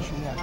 She, uh,